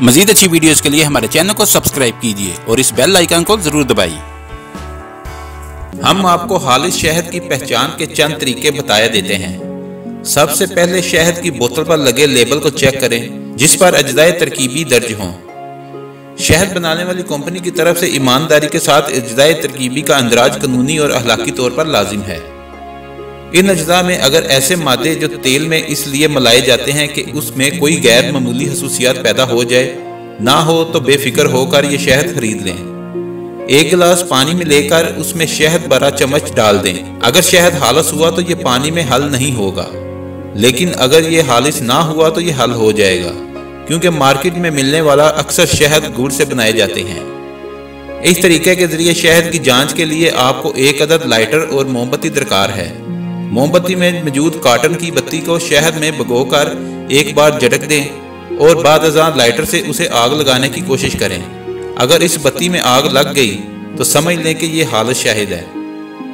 مزید اچھی ویڈیوز کے لیے ہمارے چینل کو سبسکرائب کیجیے اور اس بیل آئیکن کو ضرور دبائیے۔ ہم آپ کو خالص شہد کی پہچان کے چند طریقے بتایا دیتے ہیں۔ سب سے پہلے شہد کی بوتل پر لگے لیبل کو چیک کریں، جس پر اجزائے ترکیبی درج ہوں۔ شہد بنانے والی کمپنی کی طرف سے ایمانداری کے ساتھ اجزائے ترکیبی کا اندراج قانونی اور اخلاقی طور پر لازم ہے۔ ان اجزاء میں اگر ایسے مادے جو تیل میں اس لیے ملائے جاتے ہیں کہ اس میں کوئی غیر معمولی حصوصیات پیدا ہو جائے، نہ ہو تو بے فکر ہو کر یہ شہد خرید لیں۔ ایک گلاس پانی میں لے کر اس میں شہد برا چمچ ڈال دیں۔ اگر شہد حالث ہوا تو یہ پانی میں حل نہیں ہوگا۔ لیکن اگر یہ حالث نہ ہوا تو یہ حل ہو جائے گا۔ کیونکہ مارکیٹ میں ملنے والا اکثر شہد گڑ سے بنائے جاتے ہیں۔ اس طریقے کے ذریعے شہد کی جانچ کے لیے آپ کو ایک عدد لائٹر اور موم بتی درکار ہے۔ موم بتی میں موجود کاٹن کی بتی کو شہد میں بگو کر ایک بار جھٹک دیں اور بعد ازاں لائٹر سے اسے آگ لگانے کی کوشش کریں۔ اگر اس بتی میں آگ لگ گئی تو سمجھ لیں کہ یہ حالت شاہد ہے۔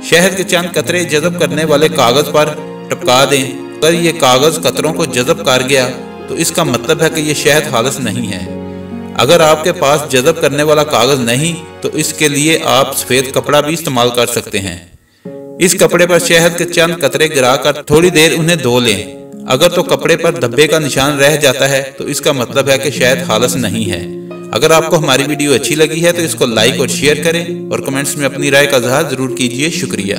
شہد کے چند قطرے جذب کرنے والے کاغذ پر ٹپکا دیں۔ اگر یہ کاغذ قطروں کو جذب کر گیا تو اس کا مطلب ہے کہ یہ شہد حالت نہیں ہے۔ اگر آپ کے پاس جذب کرنے والا کاغذ نہیں تو اس کے لیے آپ سفید کپڑا بھی استعمال کر سکتے ہیں۔ اس کپڑے پر شہد کے چند قطرے گرا کر تھوڑی دیر انہیں دھو لیں۔ اگر تو کپڑے پر دھبے کا نشان رہ جاتا ہے، تو اس کا مطلب ہے کہ شہد خالص نہیں ہے۔ اگر آپ کو ہماری ویڈیو اچھی لگی ہے، تو اس کو لائک اور شیئر کریں اور کمنٹس میں اپنی رائے کا اظہار ضرور کیجیے شکریہ۔